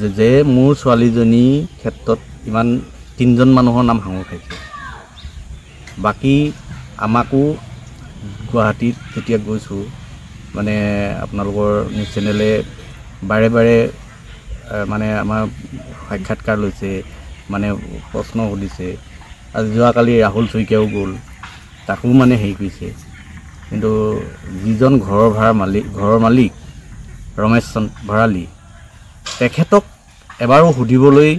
[SPEAKER 14] যে যে মোৰ ছোৱালীজনীৰ ক্ষেত্ৰত ইমান তিনিজন মানুহৰ নাম সাঙুৰ খাইছে। বাকী আমাকো গুৱাহাটীত যেতিয়া গৈছোঁ মানে আপোনালোকৰ নিউজ চেনেলে বাৰে বাৰে মানে আমাৰ সাক্ষাৎকাৰ লৈছে মানে প্ৰশ্ন সুধিছে। আজি যোৱাকালি ৰাহুল শইকীয়াও গ'ল তাকো মানে হেৰি কৰিছে। কিন্তু যিজন ঘৰৰ ভাড়া মালিক ঘৰৰ মালিক ৰমেশ চন্দ ভঁৰালী তেখেতক এবাৰো সুধিবলৈ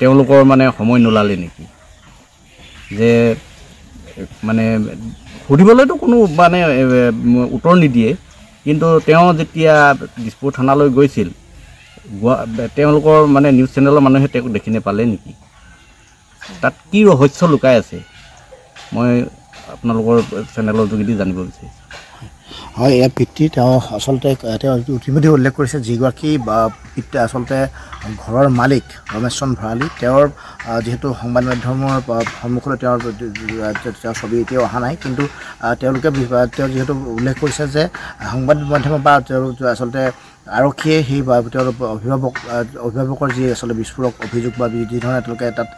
[SPEAKER 14] তেওঁলোকৰ মানে সময় নোলালে নেকি? যে মানে সুধিবলৈতো কোনো মানে উত্তৰ নিদিয়ে। কিন্তু তেওঁ যেতিয়া দিছপুৰ থানালৈ গৈছিল তেওঁলোকৰ মানে নিউজ চেনেলৰ মানুহে তেওঁক দেখি নাপালে নেকি? তাত কি ৰহস্য লুকাই আছে? মই আপোনালোকৰ চেনেলৰ যোগেদি জানিব বিচাৰিছোঁ।
[SPEAKER 13] হয় ইয়াৰ পিতৃ তেওঁ আচলতে তেওঁ ইতিমধ্যে উল্লেখ কৰিছে যিগৰাকী পিতৃ আচলতে ঘৰৰ মালিক ৰমেশ চন্দ ভঁৰালী। তেওঁৰ যিহেতু সংবাদ মাধ্যমৰ সন্মুখলৈ তেওঁৰ তেওঁৰ ছবি এতিয়াও অহা নাই কিন্তু তেওঁলোকে তেওঁ যিহেতু উল্লেখ কৰিছে যে সংবাদ মাধ্যমৰ বা তেওঁ আচলতে আৰক্ষীয়ে সেই তেওঁৰ অভিভাৱক অভিভাৱকৰ যি আচলতে বিস্ফোৰক অভিযোগ বা যি যি ধৰণে তেওঁলোকে তাত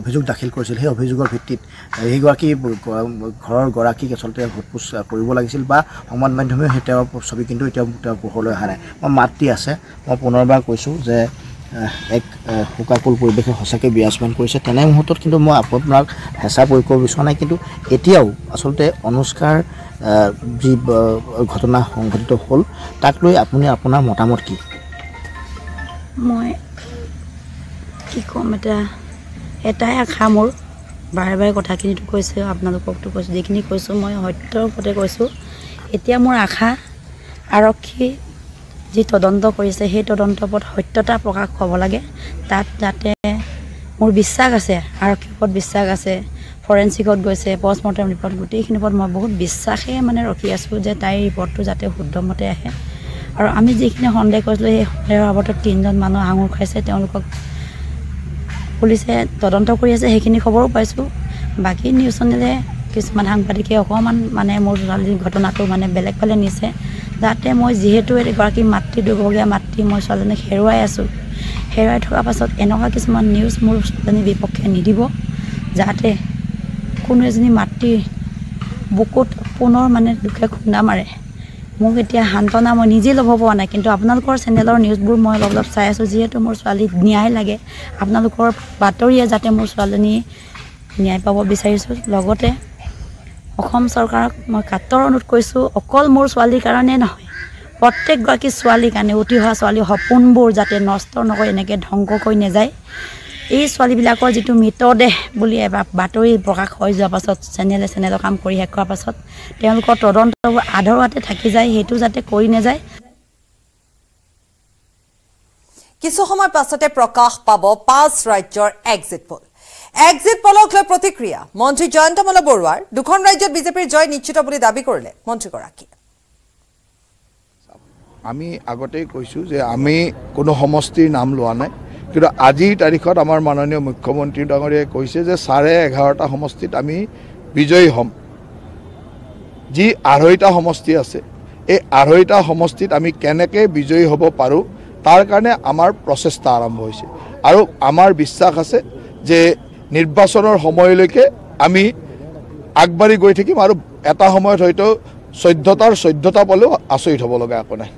[SPEAKER 13] অভিযোগ দাখিল কৰিছিল সেই অভিযোগৰ ভিত্তিত সেইগৰাকী ঘৰৰ গৰাকীক আচলতে সোধপোছ কৰিব লাগিছিল বা সংবাদ মাধ্যমেও সেই তেওঁৰ ছবি কিন্তু এতিয়াও তেওঁৰ পোহৰলৈ অহা নাই। মই মাতৃ আছে মই পুনৰবাৰ কৈছোঁ যে এক শোকাকুল পৰিৱেশে সঁচাকৈ বিৰাজমান কৰিছে। তেনে মুহূৰ্তত কিন্তু মই আপোনাক হেঁচা প্ৰয়োগ কৰিব বিচৰা নাই কিন্তু এতিয়াও আচলতে অনুষ্কাৰ যি ঘটনা সংঘটিত হ'ল তাক লৈ আপুনি আপোনাৰ মতামত কি?
[SPEAKER 15] মই কি ক'ম এতিয়া? এটাই আশা মোৰ। বাৰে বাৰে কথাখিনিতো কৈছোঁ আপোনালোককতো কৈছোঁ যিখিনি কৈছোঁ মই সত্যৰ ওপৰতে কৈছোঁ। এতিয়া মোৰ আশা আৰক্ষী যি তদন্ত কৰিছে সেই তদন্তৰ ওপৰত সত্যতা প্ৰকাশ হ'ব লাগে। তাত যাতে মোৰ বিশ্বাস আছে আৰক্ষীৰ ওপৰত বিশ্বাস আছে ফৰেঞ্চিকত গৈছে পষ্টমৰ্টেম ৰিপৰ্ট গোটেইখিনিৰ ওপৰত মই বহুত বিশ্বাসে মানে ৰখি আছোঁ যে তাইৰ ৰিপৰ্টটো যাতে শুদ্ধমতে আহে। আৰু আমি যিখিনি সন্দেহ কৰিছিলোঁ সেই সন্দেহৰ আৱৰ্তত তিনিজন মানুহ আঙুৰ খাইছে তেওঁলোকক পুলিচে তদন্ত কৰি আছে সেইখিনি খবৰো পাইছোঁ। বাকী নিউজ চেনেলে কিছুমান সাংবাদিকে অকণমান মানে মোৰ ঘটনাটো মানে বেলেগ ফালে নিছে। যাতে মই যিহেতু এগৰাকী মাতৃ দুৰ্ভগীয়া মাতৃ মই ছোৱালীজনীক হেৰুৱাই আছোঁ। হেৰুৱাই থকাৰ পাছত এনেকুৱা কিছুমান নিউজ মোৰ ছোৱালীজনীৰ বিপক্ষে নিদিব যাতে কোনো এজনী মাতৃৰ বুকুত পুনৰ মানে দুখে খুন্দা মাৰে। মোক এতিয়া সান্তনা মই নিজে ল'ব পৰা নাই কিন্তু আপোনালোকৰ চেনেলৰ নিউজবোৰ মই অলপ অলপ চাই আছোঁ যিহেতু মোৰ ছোৱালীক ন্যায় লাগে। আপোনালোকৰ বাতৰিয়ে যাতে মোৰ ছোৱালীজনী ন্যায় পাব বিচাৰিছোঁ। লগতে অসম চৰকাৰক মই কাতৰ অনুৰোধ কৰিছোঁ অকল মোৰ ছোৱালীৰ কাৰণে নহয় প্ৰত্যেকগৰাকী ছোৱালীৰ কাৰণে উঠি অহা ছোৱালীৰ সপোনবোৰ যাতে নষ্ট নকৰি এনেকৈ ধ্বংস কৰি নাযায়। এই ছোৱালীবিলাকৰ যিটো মৃতদেহ বুলি এবাৰ বাতৰি প্ৰকাশ হৈ যোৱাৰ পাছত চেনেলে চেনেলৰ কাম কৰি শেষ কৰাৰ পাছত তেওঁলোকৰ তদন্তবোৰ আধৰুৱাতে থাকি যায় সেইটো যাতে কৰি নাযায়।
[SPEAKER 1] কিছু সময় পাছতে প্ৰকাশ পাব পাঁচ ৰাজ্যৰ এক্সিট পোল এক্সিট পলক লৈ প্ৰতিক্ৰিয়া। মন্ত্ৰী জয়ন্তমল বৰুৱাৰ দুখন ৰাজ্যত বিজেপিৰ জয় নিশ্চিত বুলি দাবী কৰিলে মন্ত্ৰীগৰাকীয়ে।
[SPEAKER 16] আমি আগতেই কৈছোঁ যে আমি কোনো সমষ্টিৰ নাম লোৱা নাই কিন্তু আজিৰ তাৰিখত আমাৰ মাননীয় মুখ্যমন্ত্ৰী ডাঙৰীয়াই কৈছে যে চাৰে এঘাৰটা সমষ্টিত আমি বিজয়ী হ'ম। যি আঢ়ৈটা সমষ্টি আছে এই আঢ়ৈটা সমষ্টিত আমি কেনেকৈ বিজয়ী হ'ব পাৰোঁ তাৰ কাৰণে আমাৰ প্ৰচেষ্টা আৰম্ভ হৈছে। আৰু আমাৰ বিশ্বাস আছে যে নিৰ্বাচনৰ সময়লৈকে আমি আগবাঢ়ি গৈ থাকিম আৰু এটা সময়ত হয়তো চৈধ্যতাৰ চৈধ্যতা পালেও আচৰিত হ'ব লগা একো নাই।